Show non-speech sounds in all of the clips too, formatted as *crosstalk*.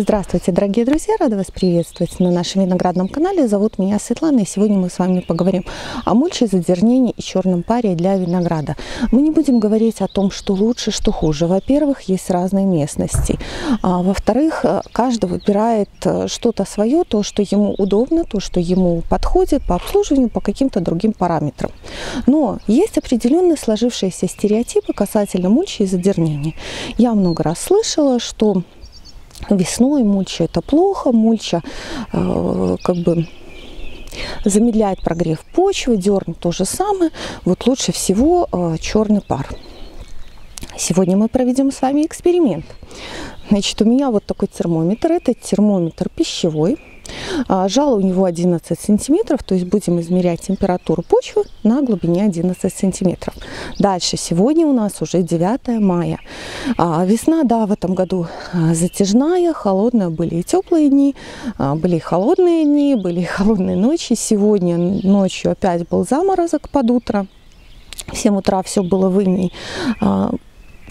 Здравствуйте, дорогие друзья! Рада вас приветствовать на нашем виноградном канале. Зовут меня Светлана, и сегодня мы с вами поговорим о мульче, задернении и черном паре для винограда. Мы не будем говорить о том, что лучше, что хуже. Во-первых, есть разные местности. А, во-вторых, каждый выбирает э, что-то свое, то, что ему удобно, то, что ему подходит по обслуживанию, по каким-то другим параметрам. Но есть определенные сложившиеся стереотипы касательно мульчи и задернения. Я много раз слышала, что весной мульча это плохо, мульча э, как бы замедляет прогрев почвы, дерн то же самое. Вот лучше всего э, черный пар. Сегодня мы проведем с вами эксперимент. Значит, у меня вот такой термометр. Это термометр пищевой. А, жало у него 11 сантиметров, то есть будем измерять температуру почвы на глубине 11 сантиметров. Дальше, сегодня у нас уже 9 мая. А, весна, да, в этом году а, затяжная, холодная, были и теплые дни, были и холодные дни, были и холодные ночи. Сегодня ночью опять был заморозок под утро. В 7 утра все было в иней.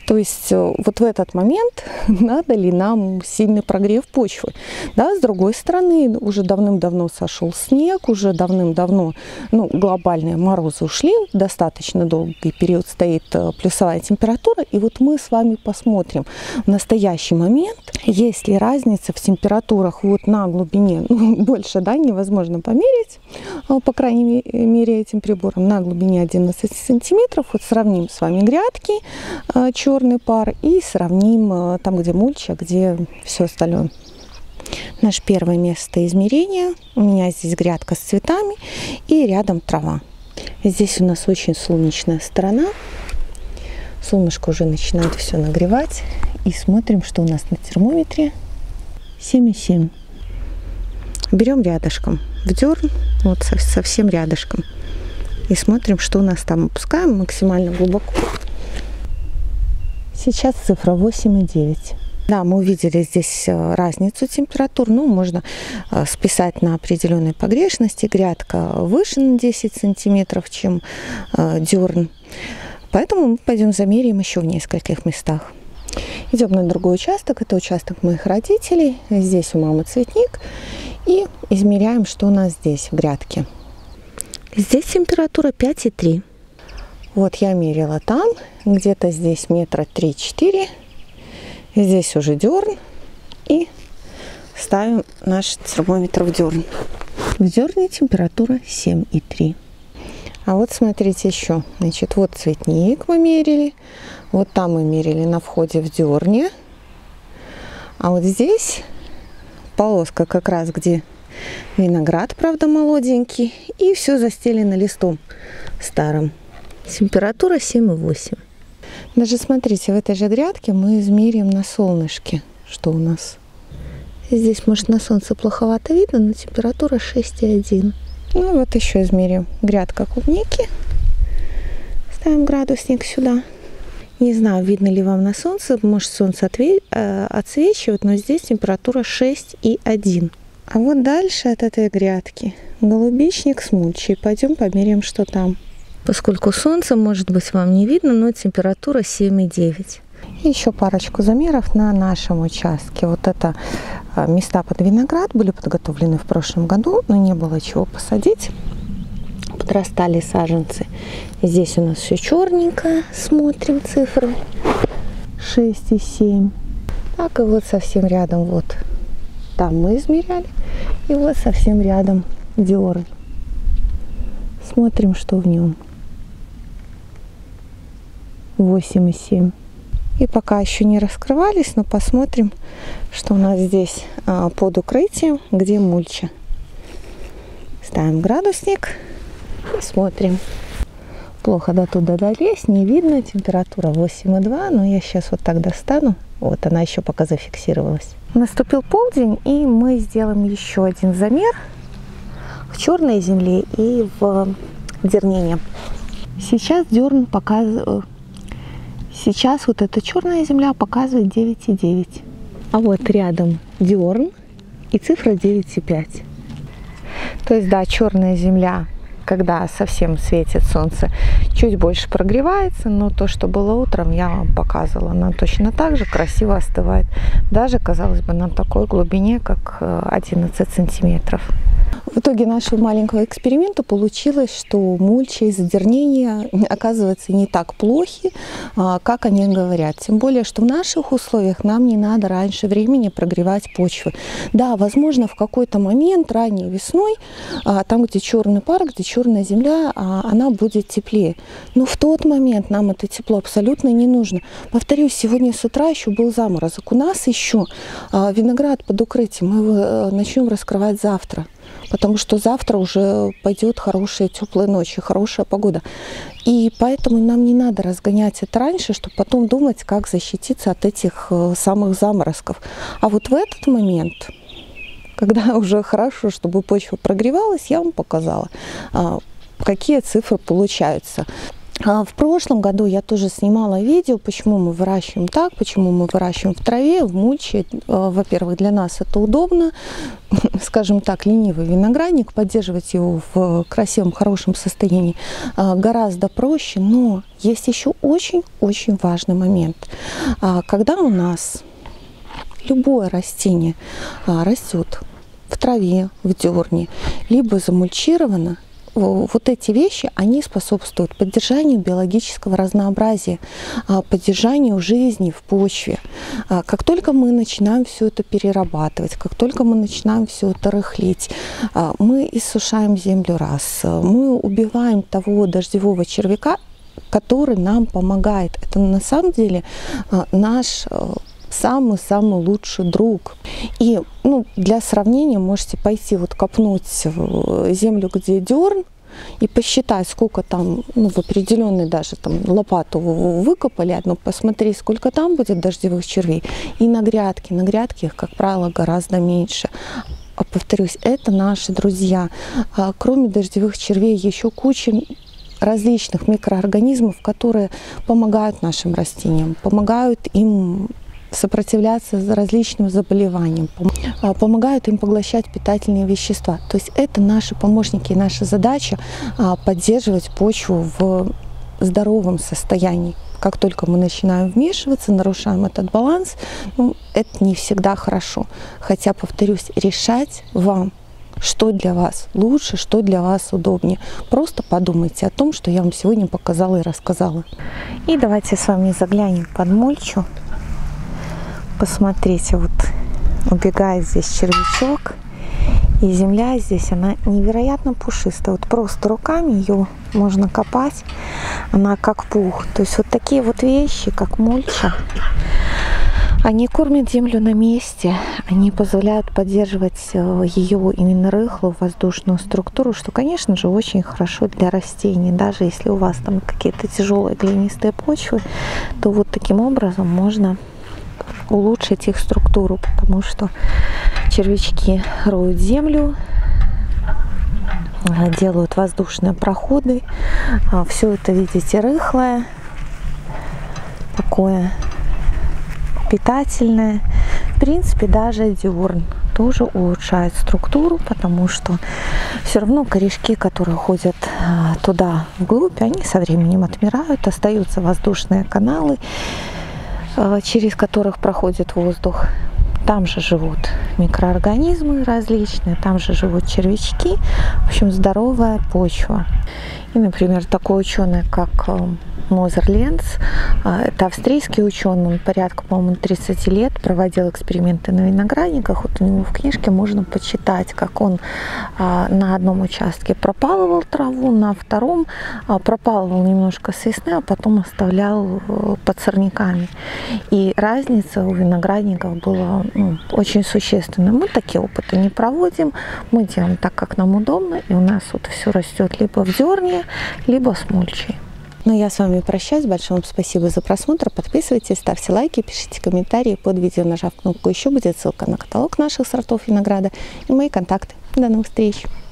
То есть э, вот в этот момент *laughs* надо ли нам сильный прогрев почвы. Да, с другой стороны, уже давным-давно сошел снег, уже давным-давно ну, глобальные морозы ушли, достаточно долгий период стоит э, плюсовая температура. И вот мы с вами посмотрим в настоящий момент, есть ли разница в температурах вот на глубине, *laughs* ну, больше, да, невозможно померить, э, по крайней мере, этим прибором, на глубине 11 сантиметров. Вот сравним с вами грядки черные черный пар и сравним э, там, где мульча, где все остальное. Наше первое место измерения. У меня здесь грядка с цветами и рядом трава. Здесь у нас очень солнечная сторона. Солнышко уже начинает все нагревать. И смотрим, что у нас на термометре. 7,7. Берем рядышком в дерн, вот совсем рядышком. И смотрим, что у нас там. Опускаем максимально глубоко. Сейчас цифра 8,9. Да, мы увидели здесь э, разницу температур. Ну, можно э, списать на определенной погрешности. Грядка выше на 10 сантиметров, чем э, дерн. Поэтому мы пойдем замеряем еще в нескольких местах. Идем на другой участок. Это участок моих родителей. Здесь у мамы цветник. И измеряем, что у нас здесь в грядке. Здесь температура 5,3. Вот я мерила там, где-то здесь метра 3-4. Здесь уже дерн. И ставим наш термометр в дерн. В дерне температура 7,3. А вот смотрите еще. Значит, вот цветник мы мерили. Вот там мы мерили на входе в дерне. А вот здесь полоска как раз, где виноград, правда, молоденький. И все застелено листом старым. Температура 7,8. Даже смотрите, в этой же грядке мы измерим на солнышке, что у нас. Здесь, может, на солнце плоховато видно, но температура 6,1. Ну вот еще измерим грядка клубники. Ставим градусник сюда. Не знаю, видно ли вам на солнце, может солнце э, отсвечивает, но здесь температура 6,1. А вот дальше от этой грядки голубичник с мульчей. Пойдем померяем, что там поскольку солнце, может быть, вам не видно, но температура 7,9. Еще парочку замеров на нашем участке. Вот это а, места под виноград были подготовлены в прошлом году, но не было чего посадить. Подрастали саженцы. Здесь у нас все черненько. Смотрим цифры. 6 и 7. Так и вот совсем рядом вот там мы измеряли. И вот совсем рядом Диор. Смотрим, что в нем. 8,7. И пока еще не раскрывались, но посмотрим, что у нас здесь а, под укрытием, где мульча. Ставим градусник и смотрим. Плохо до туда долезть, не видно, температура 8,2, но я сейчас вот так достану. Вот она еще пока зафиксировалась. Наступил полдень, и мы сделаем еще один замер в черной земле и в дернине. Сейчас дерн показывает Сейчас вот эта черная земля показывает 9,9. А вот рядом Диорн и цифра 9,5. То есть, да, черная земля, когда совсем светит солнце, чуть больше прогревается, но то, что было утром, я вам показывала. Она точно так же красиво остывает. Даже, казалось бы, на такой глубине, как 11 э, сантиметров. В итоге нашего маленького эксперимента получилось, что мульча и задернения *laughs* оказывается не так плохи, а, как они говорят. Тем более, что в наших условиях нам не надо раньше времени прогревать почвы. Да, возможно, в какой-то момент ранней весной, а, там, где черный пар, где черная земля, а, она будет теплее. Но в тот момент нам это тепло абсолютно не нужно. Повторюсь, сегодня с утра еще был заморозок. У нас еще виноград под укрытием. Мы его э, начнем раскрывать завтра потому что завтра уже пойдет хорошая теплая ночь и хорошая погода. И поэтому нам не надо разгонять это раньше, чтобы потом думать, как защититься от этих э, самых заморозков. А вот в этот момент, когда *laughs* уже хорошо, чтобы почва прогревалась, я вам показала, а, какие цифры получаются. А, в прошлом году я тоже снимала видео, почему мы выращиваем так, почему мы выращиваем в траве, в мульче. А, во-первых, для нас это удобно, *laughs* скажем так, ленивый виноградник, поддерживать его в красивом, хорошем состоянии а, гораздо проще, но есть еще очень-очень важный момент. Когда у нас любое растение растет в траве, в дерне, либо замульчировано, вот эти вещи, они способствуют поддержанию биологического разнообразия, а, поддержанию жизни в почве. А, как только мы начинаем все это перерабатывать, как только мы начинаем все это рыхлить, а, мы иссушаем землю раз, мы убиваем того дождевого червяка, который нам помогает. Это на самом деле наш самый-самый лучший друг. И ну, для сравнения можете пойти вот копнуть землю, где дерн, и посчитать, сколько там, ну, в определенной даже там лопату выкопали одну, посмотри, сколько там будет дождевых червей. И на грядке, на грядке их, как правило, гораздо меньше. А повторюсь, это наши друзья. А, кроме дождевых червей, еще куча различных микроорганизмов, которые помогают нашим растениям, помогают им сопротивляться различным заболеваниям, а, помогают им поглощать питательные вещества. То есть это наши помощники наша задача а, поддерживать почву в здоровом состоянии. Как только мы начинаем вмешиваться, нарушаем этот баланс, ну, это не всегда хорошо. Хотя, повторюсь, решать вам, что для вас лучше, что для вас удобнее. Просто подумайте о том, что я вам сегодня показала и рассказала. И давайте с вами заглянем под мульчу. Посмотрите, вот убегает здесь червячок. И земля здесь, она невероятно пушистая. Вот просто руками ее можно копать. Она как пух. То есть вот такие вот вещи, как мульча, они кормят землю на месте, они позволяют поддерживать э, ее именно рыхлую воздушную структуру, что, конечно же, очень хорошо для растений. Даже если у вас там какие-то тяжелые глинистые почвы, то вот таким образом можно улучшить их структуру, потому что червячки роют землю, а, делают воздушные проходы. А, Все это, видите, рыхлое, такое питательное. В принципе, даже дюрн тоже улучшает структуру, потому что все равно корешки, которые ходят а, туда вглубь, они со временем отмирают, остаются воздушные каналы, Э, через которых проходит воздух. Там же живут микроорганизмы различные, там же живут червячки. В общем, здоровая почва. И, например, такой ученый, как э, Мозер Ленц. А, это австрийский ученый, он порядка, по-моему, 30 лет проводил эксперименты на виноградниках. Вот у него в книжке можно почитать, как он а, на одном участке пропалывал траву, на втором а, пропалывал немножко с весны, а потом оставлял э, под сорняками. И разница у виноградников была ну, очень существенная. Мы такие опыты не проводим, мы делаем так, как нам удобно, и у нас вот все растет либо в зерне, либо с мульчей. Ну, я с вами прощаюсь. Большое вам спасибо за просмотр. Подписывайтесь, ставьте лайки, пишите комментарии под видео, нажав кнопку «Еще» будет ссылка на каталог наших сортов винограда и мои контакты. До новых встреч!